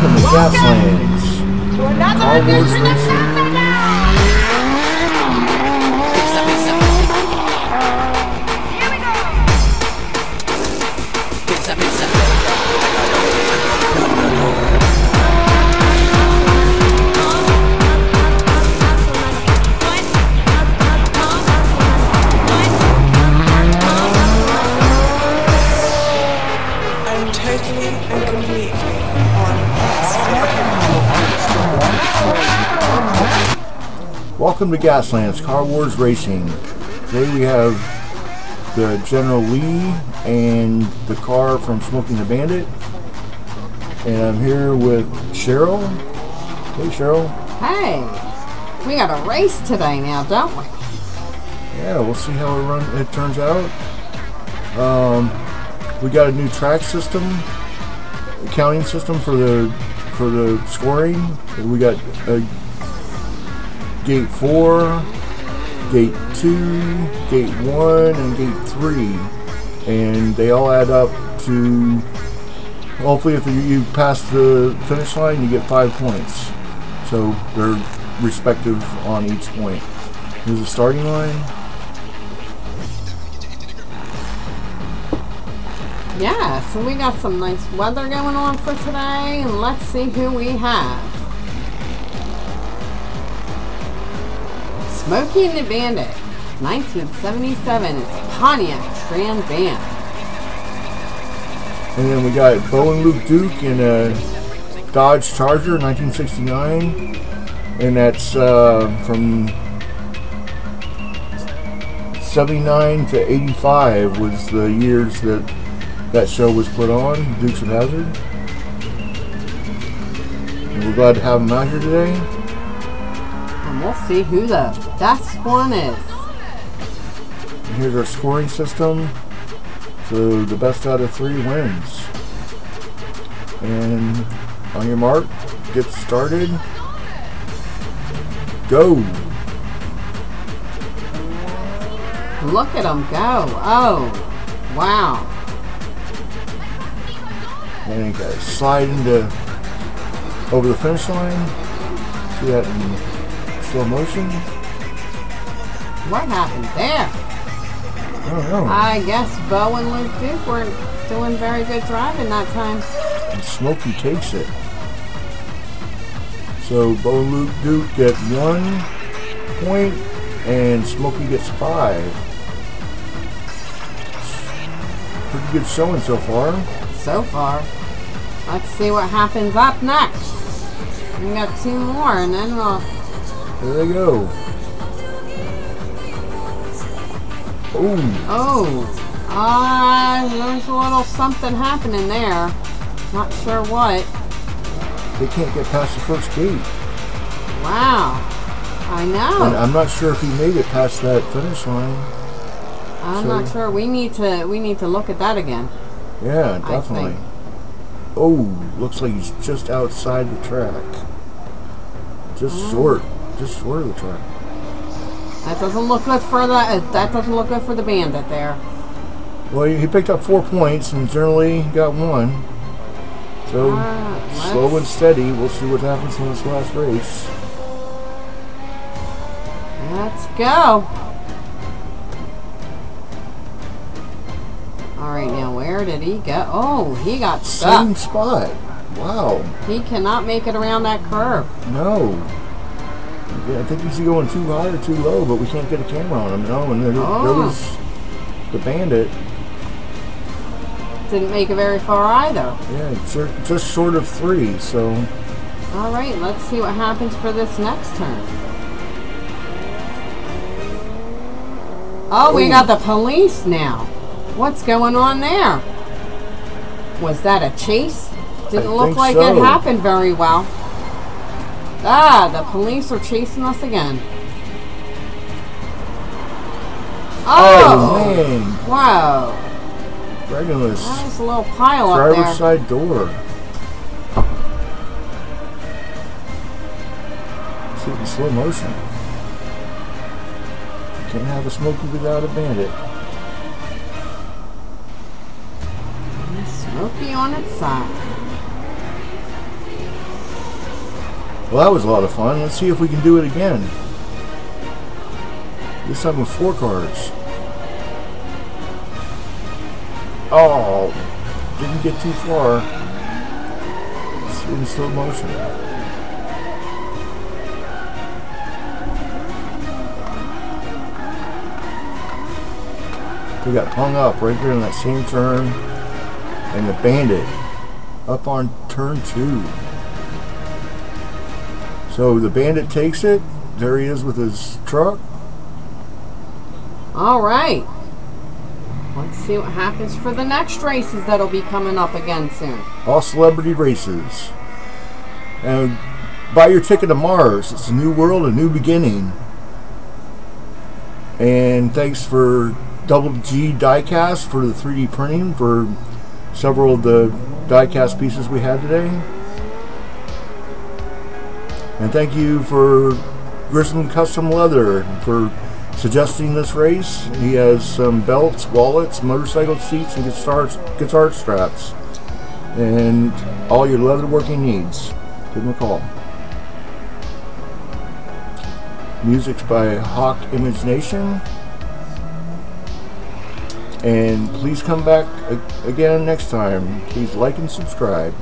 Welcome to Gaslands. To another Car Wars edition of Racing. Thunderdome! Pizza, pizza. Welcome to Gaslands, Car Wars Racing. Today we have the General Lee and the car from Smokey and the Bandit. And I'm here with Cheryl. Hey Cheryl. Hey, we got a race today now, don't we? Yeah, we'll see how it run it turns out. Um, we got a new track system, accounting system for the for the scoring. We got a gate four, gate two, gate one, and gate three, and they all add up to. Hopefully, if you, pass the finish line, you get five points. So they're respective on each point. Here's the starting line. Yeah, so we got some nice weather going on for today, and let's see who we have. Smokey and the Bandit, 1977. It's Pontiac Trans Am. And then we got Bo and Luke Duke in a Dodge Charger 1969. And that's uh, from 79 to 85 was the years that that show was put on, Dukes of Hazzard. We're glad to have them out here today. And we'll see who the best one is. And here's our scoring system. So the best out of three wins. And on your mark, get started. Go! Look at them go. Oh, wow. And you gotta slide into over the finish line. See that in slow motion? What happened there? I don't know. I guess Bo and Luke Duke weren't doing very good driving that time. and Smokey takes it. So Bo and Luke Duke get one point, and Smokey gets five. Pretty good showing so far. So far. Let's see what happens up next. We got two more and then we'll There they go. Oh, Oh, uh, there's a little something happening there. Not sure what. they can't get past the first gate. Wow. I And know. I'm not sure if he made it past that finish line. I'm so- not sure. We need to we need to look at that again. Yeah, definitely. Oh, looks like he's just outside the track. Just Mm. short. Just the track. That doesn't look good for the uh, that doesn't look good for the bandit there. Well, he picked up four points and General Lee got one. So, Uh, slow and steady. We'll see what happens in this last race. Let's go. All right, now where did he go? Oh, he got Same spot. Wow. He cannot make it around that curve. No. I think he's going too high or too low, but we can't get a camera on him. No, and there, there Oh. was the bandit. Didn't make it very far either. Yeah, just short of three. So, All right, let's see what happens for this next turn. Oh, we got the police now. What's going on there? Was that a chase? Didn't I look like so. it happened very well. Ah, the police are chasing us again. oh, Oh, man, whoa. right in this That was a little pile up driver's there. side door. See it in slow motion. Can't have a Smokey without a bandit. Smokey on its side. Well, that was a lot of fun. Let's see if we can do it again. This time with four cars. Oh, didn't get too far. It's in slow motion. We got hung up right there in that same turn. And the bandit up on turn two. So the bandit takes it. There he is with his truck. All right. Let's see what happens for the next races that'll be coming up again soon. All celebrity races. And buy your ticket to Mars. It's a new world, a new beginning. And thanks for Double G Diecast for the 3D printing for several of the diecast pieces we had today. And thank you for Grissom Custom Leather for suggesting this race. He has some belts, wallets, motorcycle seats, and guitar, guitar straps. And all your leatherworking needs. Give him a call. Music's by Hawk Image Nation. And please come back again next time. Please like and subscribe.